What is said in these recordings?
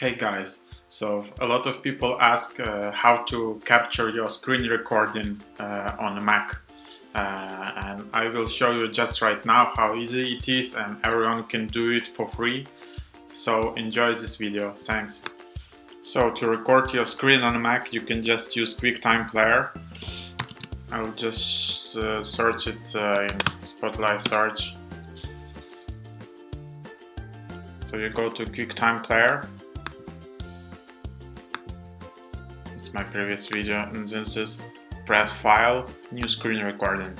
Hey guys, so a lot of people ask uh, how to capture your screen recording uh, on a Mac. Uh, and I will show you just right now how easy it is and everyone can do it for free. So enjoy this video, thanks. So to record your screen on a Mac you can just use QuickTime Player. I'll just uh, search it uh, in Spotlight search. So you go to QuickTime Player my previous video and then just press file new screen recording.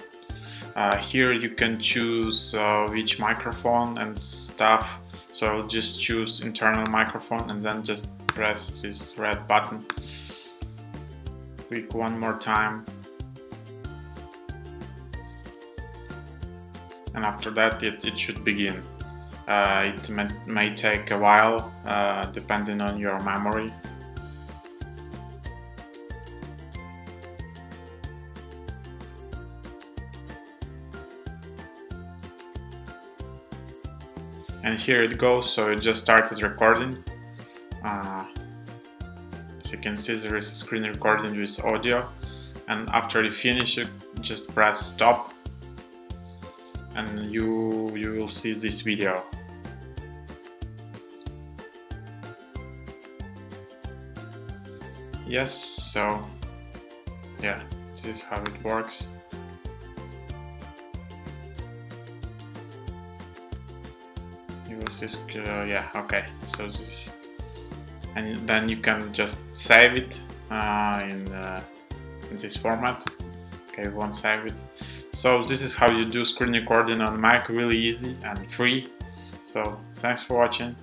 Uh, here you can choose uh, which microphone and stuff. So just choose internal microphone and then just press this red button. Click one more time. And after that it, it should begin. Uh, it may, may, take a while uh, depending on your memory and here it goes so it just started recording. Uh, as you can see there is a screen recording with audio. And after you finish it just press stop. And you you will see this video. Yes so yeah this is how it works use this uh, yeah okay. So this and then you can just save it uh, in, uh, in this format. Okay won't save it. So this is how you do screen recording on Mac really easy and free. So thanks for watching